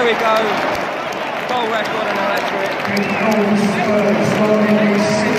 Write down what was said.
There we go. Goal record and a.